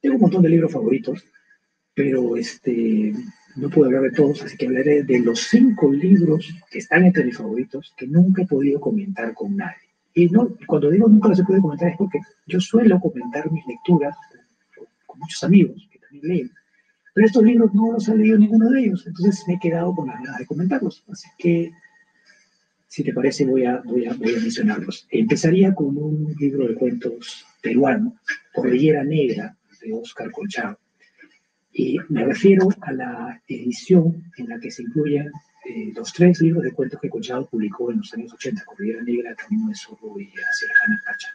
tengo un montón de libros favoritos, pero este, no puedo hablar de todos, así que hablaré de los cinco libros que están entre mis favoritos que nunca he podido comentar con nadie. Y no, cuando digo nunca los he podido comentar es porque yo suelo comentar mis lecturas con muchos amigos que también leen, pero estos libros no los ha leído ninguno de ellos, entonces me he quedado con la ganas de comentarlos. Así que, si te parece, voy a, voy a, voy a mencionarlos. Empezaría con un libro de cuentos peruano, Cordillera Negra, de Oscar Colchado. Y me refiero a la edición en la que se incluyen eh, los tres libros de cuentos que Colchado publicó en los años 80, Cordillera Negra, Camino de Zorro y Hacia Lejana Pacha.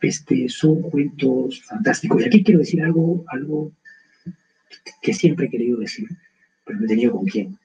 Este, son cuentos fantásticos. Y aquí quiero decir algo, algo que siempre he querido decir, pero no he tenido con quién.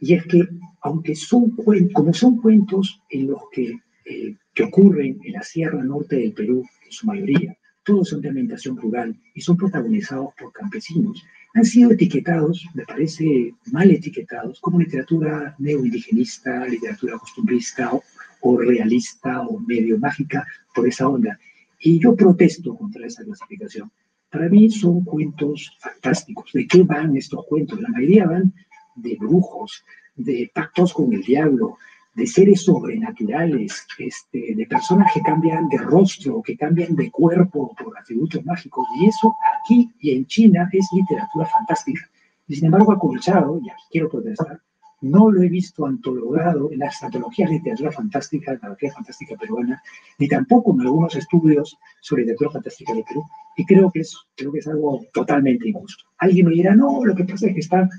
Y es que, aunque son cuentos, como son cuentos en los que, eh, que ocurren en la Sierra Norte del Perú, en su mayoría, todos son de ambientación rural y son protagonizados por campesinos. Han sido etiquetados, me parece mal etiquetados, como literatura neoindigenista, literatura costumbrista o, o realista o medio mágica por esa onda. Y yo protesto contra esa clasificación. Para mí son cuentos fantásticos. ¿De qué van estos cuentos? La mayoría van de brujos, de pactos con el diablo, de seres sobrenaturales, este, de personas que cambian de rostro, que cambian de cuerpo por atributos mágicos. Y eso aquí y en China es literatura fantástica. Y sin embargo, acolchado, y aquí quiero protestar, no lo he visto antologado en las antologías de literatura fantástica, la antología fantástica peruana, ni tampoco en algunos estudios sobre literatura fantástica de Perú. Y creo que es, creo que es algo totalmente injusto. Alguien me dirá, no, lo que pasa es que están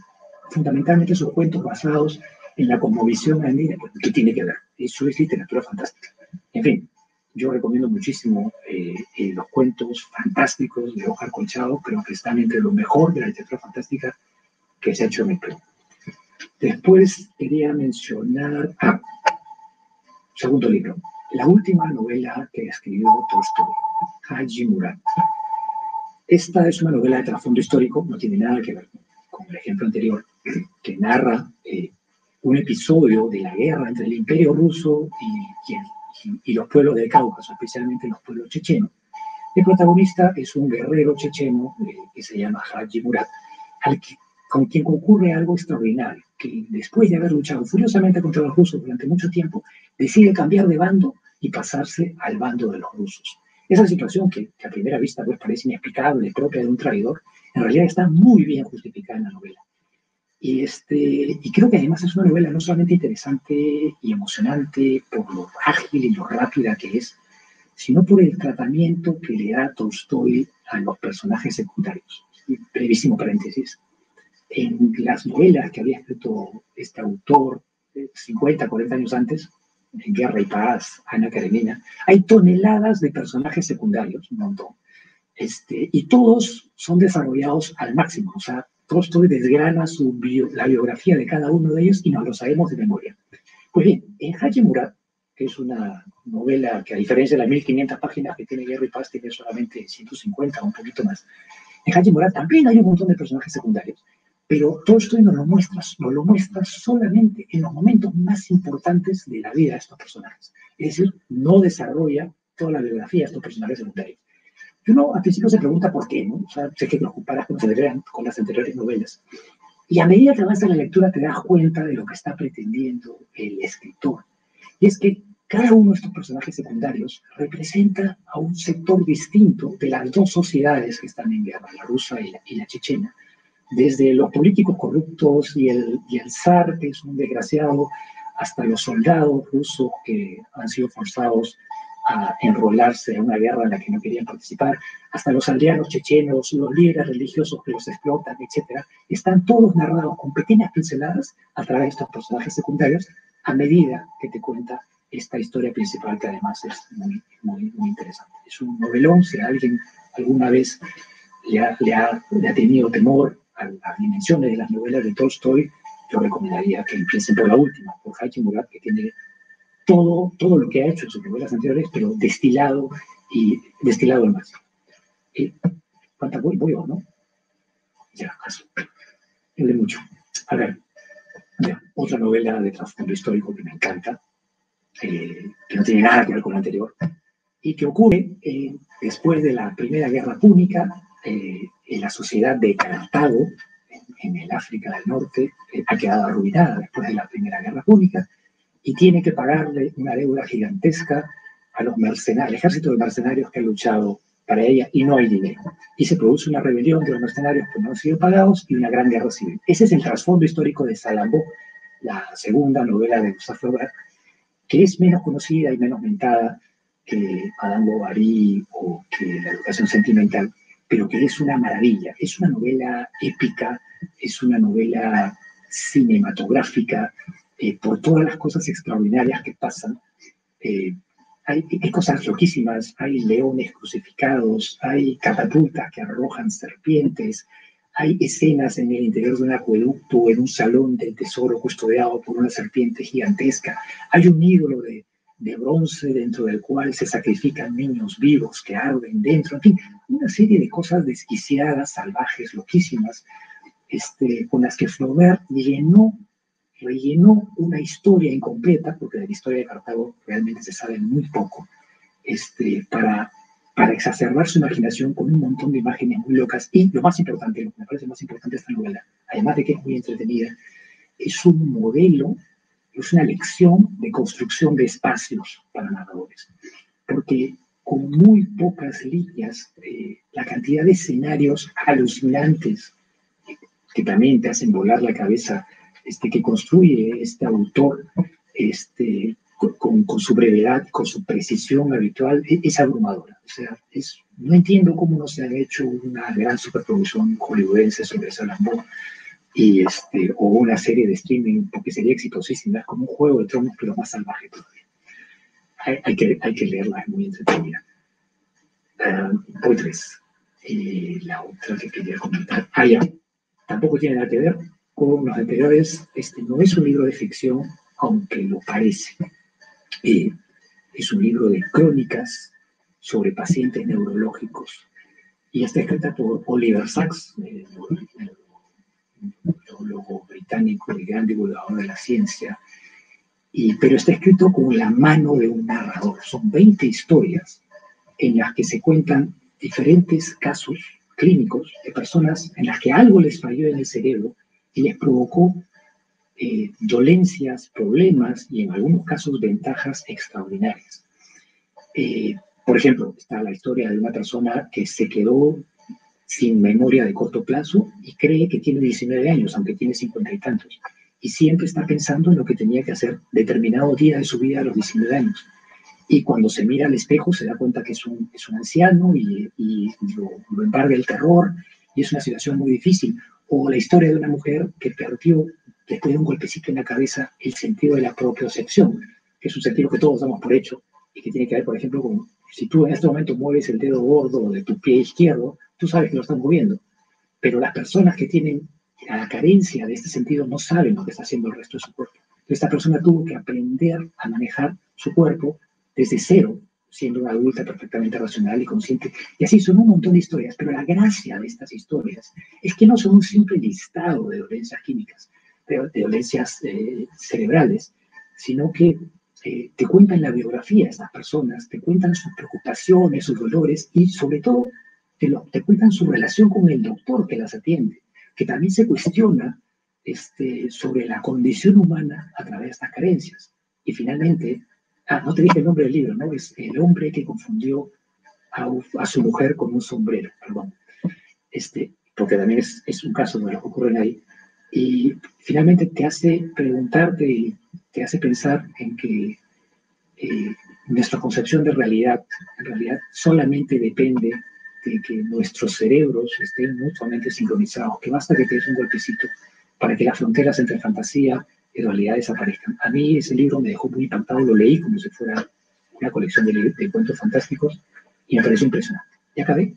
fundamentalmente sus cuentos basados en la cosmovisión andina, ¿qué tiene que ver? Eso es literatura fantástica. En fin, yo recomiendo muchísimo eh, eh, los cuentos fantásticos de Ojar Colchado, creo que están entre lo mejor de la literatura fantástica que se ha hecho en el Perú. Después quería mencionar, ah, segundo libro, la última novela que escribió Tolstoy, Haji Murat. Esta es una novela de trasfondo histórico, no tiene nada que ver con el ejemplo anterior, que narra un episodio de la guerra entre el imperio ruso y, los pueblos del Cáucaso, especialmente los pueblos chechenos. El protagonista es un guerrero checheno eh, que se llama Haji Murat, al con quien ocurre algo extraordinario, que después de haber luchado furiosamente contra los rusos durante mucho tiempo, decide cambiar de bando y pasarse al bando de los rusos. Esa situación que, que a primera vista pues, parece inexplicable, propia de un traidor, en realidad está muy bien justificada en la novela. Y, este, y creo que además es una novela no solamente interesante y emocionante por lo ágil y lo rápida que es, sino por el tratamiento que le da Tolstoy a los personajes secundarios. Brevísimo paréntesis. En las novelas que había escrito este autor 50, 40 años antes, en Guerra y Paz, Ana Karenina, hay toneladas de personajes secundarios, un montón. Este, y todos son desarrollados al máximo. O sea, Tolstoy desgrana su la biografía de cada uno de ellos y nos lo sabemos de memoria. Pues bien, en Haji Murat, que es una novela que a diferencia de las 1500 páginas que tiene Guerra y Paz, tiene solamente 150 o un poquito más, en Haji Murat también hay un montón de personajes secundarios, pero Tolstoy nos lo muestra, nos lo muestra solamente en los momentos más importantes de la vida de estos personajes. Es decir, no desarrolla toda la biografía de estos personajes secundarios. Y uno al principio se pregunta por qué, ¿no? O sea, sé que lo comparas con, con las anteriores novelas. Y a medida que avanza la lectura te das cuenta de lo que está pretendiendo el escritor. Y es que cada uno de estos personajes secundarios representa a un sector distinto de las dos sociedades que están en guerra, la rusa y la, y la chechena. Desde los políticos corruptos y el, y el zar, que es un desgraciado, hasta los soldados rusos que han sido forzados a enrolarse en una guerra en la que no querían participar, hasta los aldeanos chechenos, los líderes religiosos que los explotan, etc., están todos narrados con pequeñas pinceladas a través de estos personajes secundarios a medida que te cuenta esta historia principal que además es muy, muy, muy interesante. Es un novelón, si alguien alguna vez le ha, le ha, le ha tenido temor a las dimensiones de las novelas de Tolstoy, yo recomendaría que empiecen por la última, por Haji Murat, que tiene todo, todo lo que ha hecho en sus novelas anteriores, pero destilado y destilado al máximo. Eh, ¿Cuánta voy? Voy o no? Ya, caso. Es de mucho. A ver, ya, otra novela de trasfondo histórico que me encanta, eh, que no tiene nada que ver con la anterior, y que ocurre eh, después de la Primera Guerra Púnica eh, en la sociedad de Cartago, en, el África del Norte, eh, ha quedado arruinada después de la Primera Guerra Pública y tiene que pagarle una deuda gigantesca a los mercenarios, al ejército de mercenarios que ha luchado para ella y no hay dinero. Y se produce una rebelión de los mercenarios que no han sido pagados y una gran guerra civil. Ese es el trasfondo histórico de Salambo, la segunda novela de Gustave Flaubert, que es menos conocida y menos mentada que Madame Bovary o que La educación sentimental, pero que es una maravilla. Es una novela épica, es una novela cinematográfica, eh, por todas las cosas extraordinarias que pasan. Eh, hay, cosas loquísimas, hay leones crucificados, hay catapultas que arrojan serpientes, hay escenas en el interior de un acueducto, en un salón del tesoro custodiado por una serpiente gigantesca, hay un ídolo de, de bronce dentro del cual se sacrifican niños vivos que arden dentro, en fin, una serie de cosas desquiciadas, salvajes, loquísimas, este, con las que Flaubert llenó rellenó una historia incompleta, porque de la historia de Cartago realmente se sabe muy poco, este, para, para exacerbar su imaginación con un montón de imágenes muy locas. Y lo más importante, lo que me parece más importante de esta novela, además de que es muy entretenida, es un modelo, es una lección de construcción de espacios para narradores. Porque con muy pocas líneas, eh, la cantidad de escenarios alucinantes que también te hacen volar la cabeza este, que construye este autor este, con, su brevedad, con su precisión habitual, e, es, abrumadora. O sea, es, no entiendo cómo no se ha hecho una gran superproducción hollywoodense sobre Salambó y este, o una serie de streaming, porque sería exitosísima, es como un juego de tronos, pero más salvaje todavía. Hay, que, hay que leerla, es muy entretenida. Uh, voy tres. la otra que quería comentar. Ah, ya. Tampoco tiene nada que ver, con los anteriores, este no es un libro de ficción, aunque lo parece. Eh, es un libro de crónicas sobre pacientes neurológicos y está escrita por Oliver Sacks, el neurologo británico y gran divulgador de la ciencia, y, pero está escrito con la mano de un narrador. Son 20 historias en las que se cuentan diferentes casos clínicos de personas en las que algo les falló en el cerebro y les provocó eh, dolencias, problemas y en algunos casos ventajas extraordinarias. Eh, por ejemplo, está la historia de una persona que se quedó sin memoria de corto plazo y cree que tiene 19 años, aunque tiene 50 y tantos. Y siempre está pensando en lo que tenía que hacer determinado día de su vida a los 19 años. Y cuando se mira al espejo se da cuenta que es un, es un anciano y, y lo, lo, embarga el terror y es una situación muy difícil o la historia de una mujer que perdió, después de un golpecito en la cabeza, el sentido de la propiocepción, que es un sentido que todos damos por hecho y que tiene que ver, por ejemplo, con si tú en este momento mueves el dedo gordo de tu pie izquierdo, tú sabes que lo estás moviendo, pero las personas que tienen la carencia de este sentido no saben lo que está haciendo el resto de su cuerpo. esta persona tuvo que aprender a manejar su cuerpo desde cero siendo una adulta perfectamente racional y consciente. Y así son un montón de historias, pero la gracia de estas historias es que no son un simple listado de dolencias químicas, de, dolencias eh, cerebrales, sino que eh, te cuentan la biografía de estas personas, te cuentan sus preocupaciones, sus dolores y sobre todo te, te cuentan su relación con el doctor que las atiende, que también se cuestiona este, sobre la condición humana a través de estas carencias. Y finalmente, Ah, no te dije el nombre del libro, ¿no? Es El hombre que confundió a, su mujer con un sombrero, perdón. Este, porque también es, un caso de lo que ocurre ahí. Y finalmente te hace preguntarte, te hace pensar en que eh, nuestra concepción de realidad, en realidad, solamente depende de que nuestros cerebros estén mutuamente sincronizados, que basta que te des un golpecito para que las fronteras entre fantasía en realidad desaparezcan. A mí ese libro me dejó muy impactado, lo leí como si fuera una colección de, de cuentos fantásticos y me pareció impresionante. ¿Ya acabé?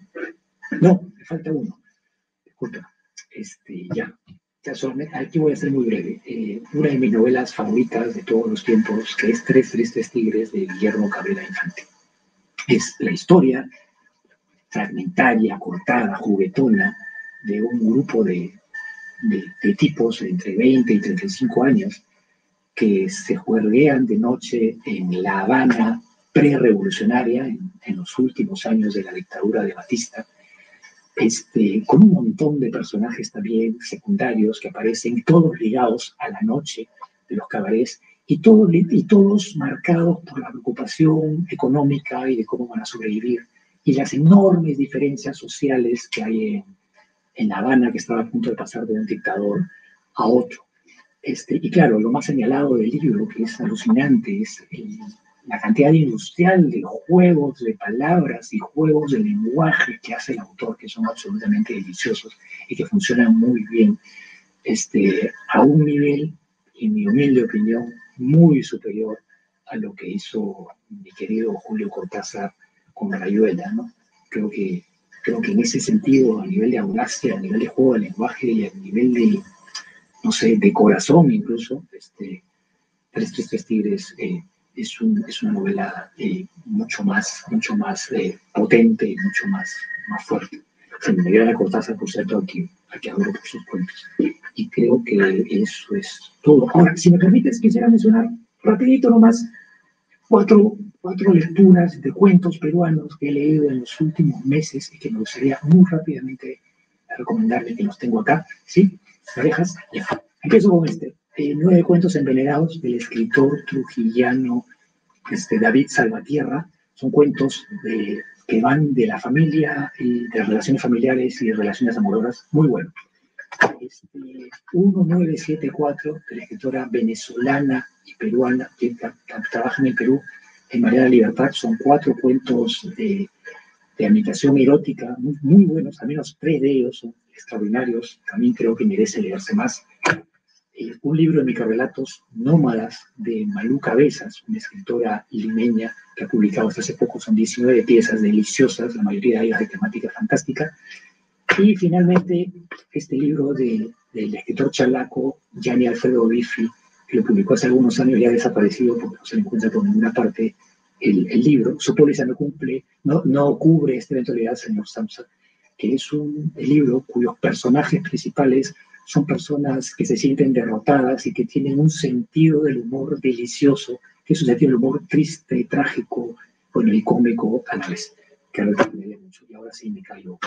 No, me falta uno. Disculpa. Este, ya. ya aquí voy a ser muy breve. Eh, una de mis novelas favoritas de todos los tiempos, que es Tres Tristes Tigres de Guillermo Cabrera Infante. Es la historia fragmentaria, cortada, juguetona de un grupo de de, tipos entre 20 y 35 años que se juerguean de noche en La Habana pre-revolucionaria, en, los últimos años de la dictadura de Batista, este, con un montón de personajes también secundarios que aparecen, todos ligados a la noche de los cabarets y, todos y todos marcados por la preocupación económica y de cómo van a sobrevivir y las enormes diferencias sociales que hay en, en La Habana, que estaba a punto de pasar de un dictador a otro. Este, y claro, lo más señalado del libro, que es alucinante, es la cantidad industrial de juegos de palabras y juegos de lenguaje que hace el autor, que son absolutamente deliciosos y que funcionan muy bien, este, a un nivel, en mi humilde opinión, muy superior a lo que hizo mi querido Julio Cortázar con Rayuela, ¿no? Creo que, creo que en ese sentido, a nivel de audacia, a nivel de juego de lenguaje y a nivel de, no sé, de corazón incluso, este, Tres Tristes Tigres eh, es, un, es, una novela eh, mucho más, mucho más eh, potente y mucho más, más fuerte. Se me dio la Cortázar, por cierto, aquí, aquí adoro por sus cuentos. Y creo que eso es todo. Ahora, si me permites, quisiera mencionar rapidito nomás cuatro, cuatro lecturas de cuentos peruanos que he leído en los últimos meses y que me gustaría muy rápidamente recomendarle que los tengo acá. ¿Sí? Ya. Empiezo con este. Eh, nueve cuentos envenenados del escritor trujillano este, David Salvatierra. Son cuentos de, que van de la familia y de las relaciones familiares y de relaciones amorosas. Muy buenos. Este, 1974, de la escritora venezolana y peruana que trabaja en el Perú, en María Libertad. Son cuatro cuentos de, de ambientación erótica muy, muy, buenos, al menos tres de ellos son extraordinarios. También creo que merece leerse más. Eh, un libro de microrelatos nómadas de Malú Cabezas, una escritora limeña que ha publicado hasta hace poco, son 19 piezas deliciosas, la mayoría de ellas de temática fantástica. Y finalmente, este libro de, del escritor chalaco, Gianni Alfredo Bifi, que lo publicó hace algunos años, ya ha desaparecido porque no se encuentra por ninguna parte el, el libro. Su póliza no cumple, no, no cubre esta eventualidad, señor Samsa, que es un libro cuyos personajes principales son personas que se sienten derrotadas y que tienen un sentido del humor delicioso, que es un sentido del humor triste, trágico, bueno, y cómico a la vez. Que mucho. Y ahora sí me callo.